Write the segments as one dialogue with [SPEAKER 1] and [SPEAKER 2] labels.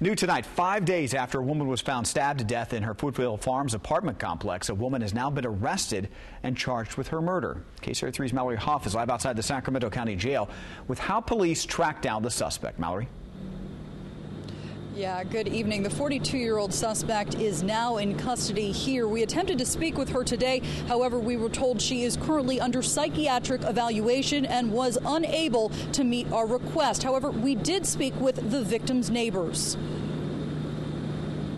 [SPEAKER 1] New tonight, five days after a woman was found stabbed to death in her Foothill Farms apartment complex, a woman has now been arrested and charged with her murder. KCRA 3's Mallory Hoff is live outside the Sacramento County Jail with how police tracked down the suspect. Mallory?
[SPEAKER 2] Yeah, good evening. The 42 year old suspect is now in custody here. We attempted to speak with her today. However, we were told she is currently under psychiatric evaluation and was unable to meet our request. However, we did speak with the victim's neighbors.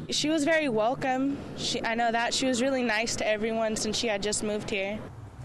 [SPEAKER 3] She was very welcome. She, I know that. She was really nice to everyone since she had just moved here.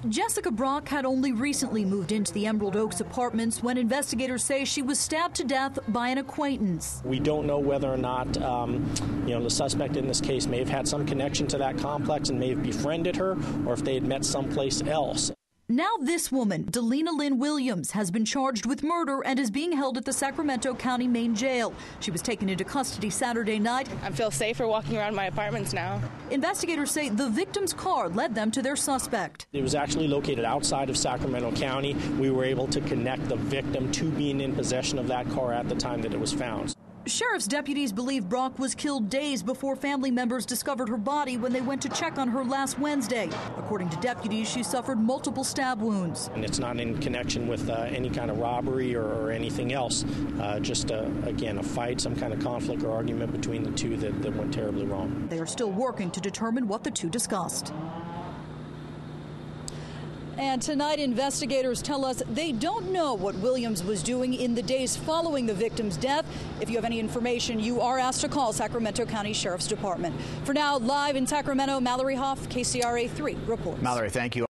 [SPEAKER 2] Jessica Brock had only recently moved into the Emerald Oaks apartments when investigators say she was stabbed to death by an acquaintance.
[SPEAKER 4] We don't know whether or not, um, you know, the suspect in this case may have had some connection to that complex and may have befriended her, or if they had met someplace else.
[SPEAKER 2] Now, this woman, Delina Lynn Williams, has been charged with murder and is being held at the Sacramento County Main Jail. She was taken into custody Saturday night.
[SPEAKER 3] I feel safer walking around my apartments now.
[SPEAKER 2] Investigators say the victim's car led them to their suspect.
[SPEAKER 4] It was actually located outside of Sacramento County. We were able to connect the victim to being in possession of that car at the time that it was found.
[SPEAKER 2] Sheriff's deputies believe Brock was killed days before family members discovered her body when they went to check on her last Wednesday. According to deputies, she suffered multiple stab wounds.
[SPEAKER 4] And it's not in connection with uh, any kind of robbery or, or anything else. Uh, just, a, again, a fight, some kind of conflict or argument between the two that, that went terribly wrong.
[SPEAKER 2] They are still working to determine what the two discussed. And tonight, investigators tell us they don't know what Williams was doing in the days following the victim's death. If you have any information, you are asked to call Sacramento County Sheriff's Department. For now, live in Sacramento, Mallory Hoff, KCRA 3 reports.
[SPEAKER 1] Mallory, thank you.